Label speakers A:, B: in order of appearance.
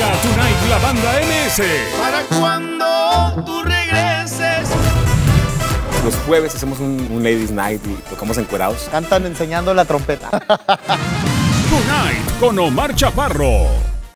A: Llega Tonight la banda MS.
B: Para cuando tú regreses.
C: Los jueves hacemos un, un Ladies Night y tocamos encuerados.
D: Cantan enseñando la trompeta.
A: Tonight con Omar Chaparro.